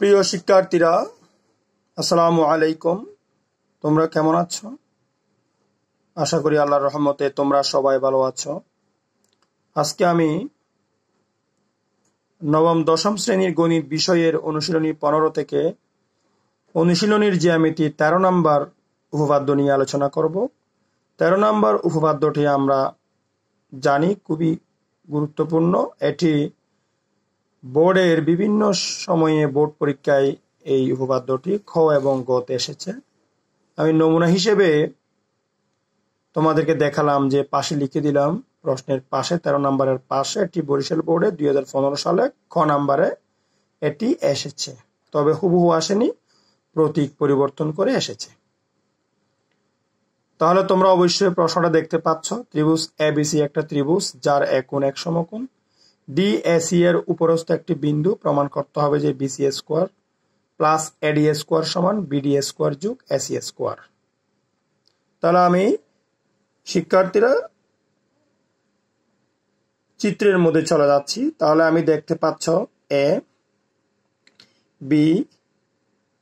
প্রিয় শিক্ষার্থীরা, আসসালামু আলাইকুম। তোমরা কেমন আছো? আশা করি আল্লাহর রহমতে তোমরা সবাই ভালো আছো। আজকে আমি নবম, দশম শ্রেণির গণিত বিষয়ের অনুশীলনী পনেরো থেকে অনুশীলনীর জ্যামিতি তেরো নম্বর উপপাদ্য নিয়ে আলোচনা করব। তেরো নম্বর উপপাদ্যটি আমরা জানি খুবই গুরুত্বপূর্ণ। এটি বোর্ডের বিভিন্ন সময়ে বোর্ড পরীক্ষায় এই উপপাদ্যটি খ এবং গতে এসেছে। আমি নমুনা হিসেবে তোমাদেরকে দেখালাম যে পাশে লিখে দিলাম, প্রশ্নের পাশে তেরো নম্বরের পাশে এটি বরিশাল বোর্ডে দুই হাজার পনেরো সালে খ নাম্বারে এটি এসেছে। তবে হুবহু আসেনি, প্রতীক পরিবর্তন করে এসেছে। তাহলে তোমরা অবশ্যই প্রশ্নটা দেখতে পাচ্ছ, ত্রিভুজ এবিসি একটা ত্রিভুজ, যার এক এক সমকোণ। ডিএসি এর উপরস্থ একটি বিন্দু প্রমাণ করতে হবে যে BC square plus AD square সমান বিডি স্কোয়ার যুগ এসি স্কোয়ার তাহলে আমি শিক্ষার্থীরা চিত্রের মধ্যে চলে যাচ্ছি। তাহলে আমি দেখতে পাচ্ছ A B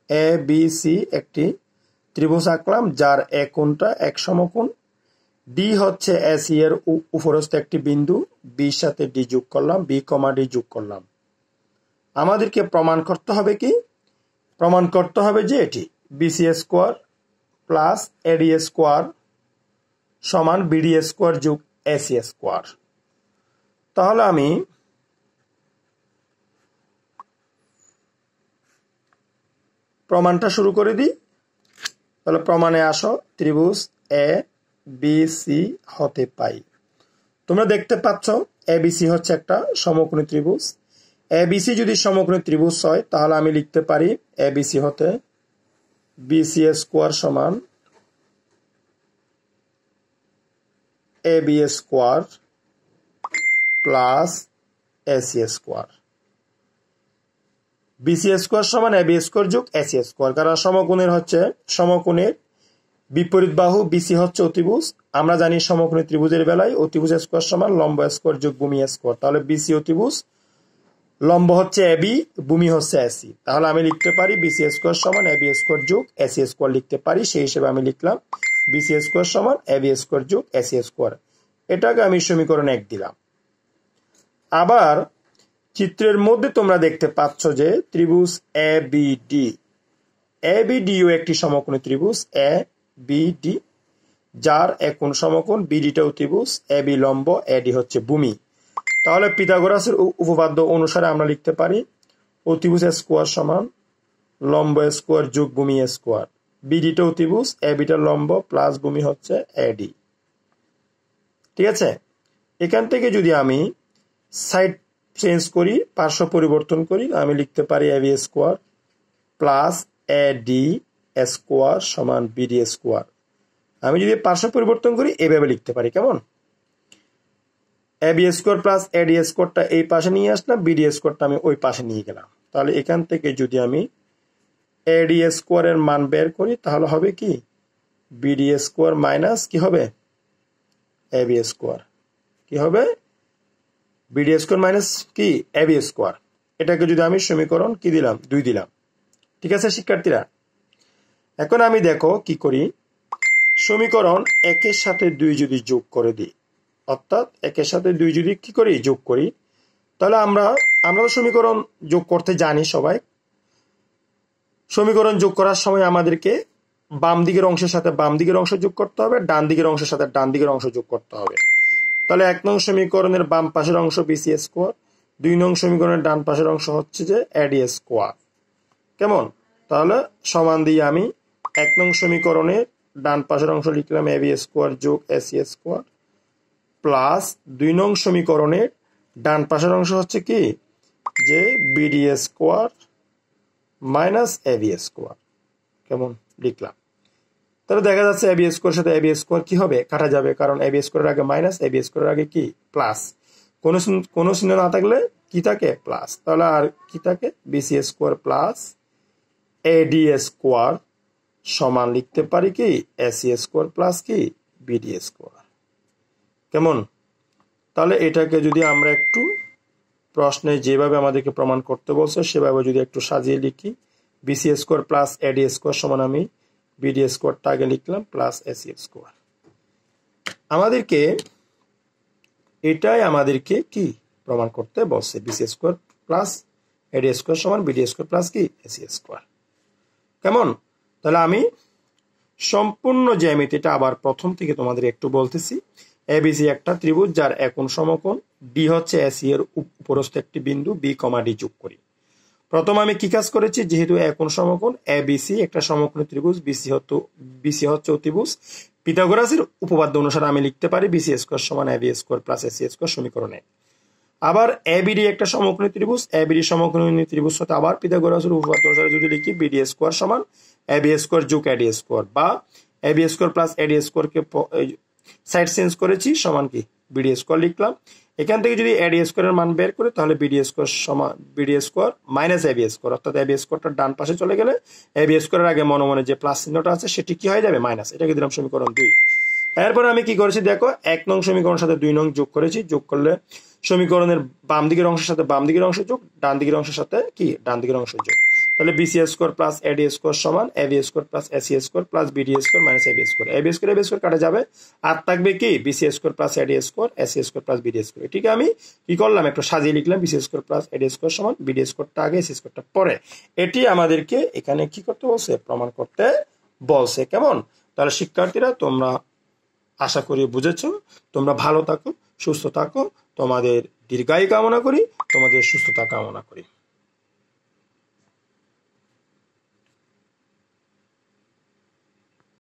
A B C একটি ত্রিভুজ আঁকলাম, যার এক কোণটা এক সমকোণ ডি হচ্ছে এসি এর উপরস্থ একটি বিন্দু বির সাথে ডি যোগ করলাম বি কমা ডি যোগ করলাম। আমাদেরকে প্রমাণ করতে হবে কি? প্রমাণ করতে হবে যে এটি BC square plus AD square সমান বিডি স্কোয়ার যোগ এসি স্কোয়ার তাহলে আমি প্রমাণটা শুরু করে দিই। তাহলে প্রমাণে আসো, ত্রিভুজ এ বি সি হতে পাই। তোমরা দেখতে পাচ্ছ এ বিসি হচ্ছে একটা সমকোণী ত্রিভুজ। এ বিসি যদি সমকোণী ত্রিভুজ হয়, তাহলে আমি লিখতে পারি এ বিসি হতে বিসি স্কোয়ার সমান A B square plus AC square. BC square সমান এ বি স্কোয়ার যোগ এসি স্কোয়ার। কারণ সমকোণের হচ্ছে, সমকোণের বিপরীত বাহু বিসি হচ্ছে অতিভুজ। আমরা জানি সমকোণী ত্রিভুজের বেলায় অতিভুজ স্কোয়ার সমান, লম্ব স্কোয়ার যোগ ভূমি স্কোয়ার। তাহলে বিসি অতিভুজ, লম্ব হচ্ছে এবি ভূমি হচ্ছে এসি তাহলে আমি লিখতে পারি বিসি স্কোয়ার সমান এবি স্কোয়ার যোগ এসি স্কোয়ার লিখতে পারি। সেই হিসেবে আমি লিখলাম বিসি স্কোয়ার সমান এবি স্কোয়ার যোগ এসি স্কোয়ার। এটাকে আমি সমীকরণ এক দিলাম। আবার চিত্রের মধ্যে তোমরা দেখতে পাচ্ছ যে ত্রিভুজ A B D A B deo একটি সমকোণী ত্রিভুজ এ বিডি যার একোণ সমকোণ বিডিটা ত্রিভুজ এ বি লম্ব এডি হচ্ছে ভূমি। তাহলে পিথাগোরাসের উপপাদ্য অনুসারে আমরা লিখতে পারি অতিভুজ স্কোয়ার সমান লম্ব স্কোয়ার যোগ ভূমি স্কোয়ার। বিডিটা অতিভুজ এ বিটা লম্ব প্লাস ভূমি হচ্ছে এডি ঠিক আছে? এখান থেকে যদি আমি সাইড চেঞ্জ করি, পার্শ্ব পরিবর্তন করি, আমি লিখতে পারি A B square plus A D square সমান বিডি স্কোয়ার আমি যদি পার্শ্ব পরিবর্তন করি, এভাবে লিখতে পারি, কেমন? A B square plus A D স্কোয়ারটা এই পাশে নিয়ে আসলাম বিডি স্কোয়ারটা আমি ওই পাশে নিয়ে গেলাম। তাহলে এখান থেকে যদি আমি এ স্কোয়ারের মান বের করি, তাহলে হবে কি? বিডি স্কোয়ার মাইনাস কি হবে? এ বি স্কোয়ার কি হবে? বিডি স্কোয়ার মাইনাস কি? এ বি স্কোয়ার এটাকে যদি আমি সমীকরণ কি দিলাম? দুই দিলাম। ঠিক আছে, শিক্ষার্থীরা? এখন আমি দেখো কি করি? সমীকরণ একের সাথে দুই যদি যোগ করে দিই, অর্থাৎ একের সাথে দুই যদি কি করি? যোগ করি। তাহলে আমরা আমরা সমীকরণ যোগ করতে জানি সবাই। সমীকরণ যোগ করার সময় আমাদেরকে বাম দিকের অংশের সাথে বাম দিকের অংশ যোগ করতে হবে, ডান দিকের অংশের সাথে ডান দিকের অংশ যোগ করতে হবে। তাহলে এক নং সমীকরণের বাম পাশের অংশ বিসি স্কোয়ার, দুই নং সমীকরণের ডান পাশের অংশ হচ্ছে যে এডি স্কোয়ার। কেমন? তাহলে সমান দিয়ে আমি এক নং সমীকরণের ডান পাশের অংশ লিখলাম এ স্কোয়ার যোগ এসি স্কোয়ার প্লাস দুই নং সমীকরণের ডান পাশের অংশ হচ্ছে কি? যে BD square minus A square. কেমন? লিখলাম। তাহলে দেখা যাচ্ছে এ বি স্কোয়ার সাথে এ বি স্কোয়ার কি হবে? কাটা যাবে। কারণ এ বি স্কোয়ারের আগে মাইনাস, এ বি স্কোয়ারের আগে কি? প্লাস। কোনো কোনো চিহ্ন না থাকলে কি থাকে? প্লাস। তাহলে আর কি থাকে? BC square plus AD square সমান লিখতে পারি কি? এসি স্কোয়ার প্লাস কি? বিডি স্কোয়ার কেমন? তাহলে এটাকে যদি আমরা একটু প্রশ্নে যেভাবে আমাদেরকে প্রমাণ করতে বলছে, সেভাবে যদি একটু সাজিয়ে লিখি। BC square plus AD square সমান আমি বিডি স্কোয়ারটা আগে লিখলাম প্লাস এসি স্কোয়ার আমাদেরকে এটাই আমাদেরকে কি প্রমাণ করতে বলছে? BC square plus AD square সমান বিডি স্কোয়ার প্লাস কি? এসি স্কোয়ার কেমন? তাহলে আমি সম্পূর্ণ জ্যামিতিটা আবার প্রথম থেকে তোমাদের একটু বলতেছি। এবিসি একটা ত্রিভুজ যার এখন সমকোণ ডি হচ্ছে এসি এর উপরস্থ একটি বিন্দু বি কমা ডি যোগ করি। প্রথম আমি কি কাজ করেছি? যেহেতু এখন সমকোণ এবিসি একটা সমকোণ ত্রিভুজ বিসি হতো বিসি হচ্ছে অতিভুজ। পিথাগোরাসের উপপাদ্য অনুসারে আমি লিখতে পারি বিসি স্কোয়ার সমান AB square plus AC square সমীকরণে। আবার এ এবিডি একটা সমকোণী ত্রিভুজ এ এবিডি সমকোণী ত্রিভুজ হতে আবার পিথাগোরাসের উপপাদ্য অনুসারে যদি লিখি বিডি স্কোয়ার সমান এবি স্কোয়ার যোগ এডি স্কোয়ার বা এবি স্কোয়ার প্লাস এডি স্কোয়ারকে সাইড চেঞ্জ করেছি, সমান কি? বিডি স্কোয়ার লিখলাম। এখান থেকে যদি এডি স্কোয়ারের মান বের করে, তাহলে বিডি স্কোয়ার সমান BD square minus AB square অর্থাৎ এবি স্কোয়ারটা ডান পাশে চলে গেলে এবি স্কোয়ারের আগে মনে মনে যে প্লাস চিহ্নটা আছে, সেটি কি হয়ে যাবে? মাইনাস এটাকে দিলাম সমীকরণ দুই। এরপরে আমি কি করেছি? দেখো, এক নং সমীকরণের সাথে দুই নং যোগ করেছি। যোগ করলে সমীকরণের বাম দিকের অংশের সাথে বাম দিকের অংশ যোগ ডান দিকের অংশের সাথে কি ডান দিকের অংশ যোগ তাহলে BC square plus AD square সমান AB square plus AC square plus BD square minus AB square AB square AB square কাটা যাবে আর থাকবে কি BC square plus AD square AC square plus BD square ঠিক আমি কি করলাম একটু সাজিয়ে লিখলাম BC square plus AD square সমান বিডি স্কোয়ারটা আগে এসি স্কোয়ারটা পরে এটি আমাদেরকে এখানে কি করতে বলছে প্রমাণ করতে বলছে কেমন তাহলে শিক্ষার্থীরা তোমরা আশা করি বুঝেছ তোমরা ভালো থাকো সুস্থ থাকো তোমাদের দীর্ঘায়ু কামনা করি তোমাদের সুস্থতা কামনা করি।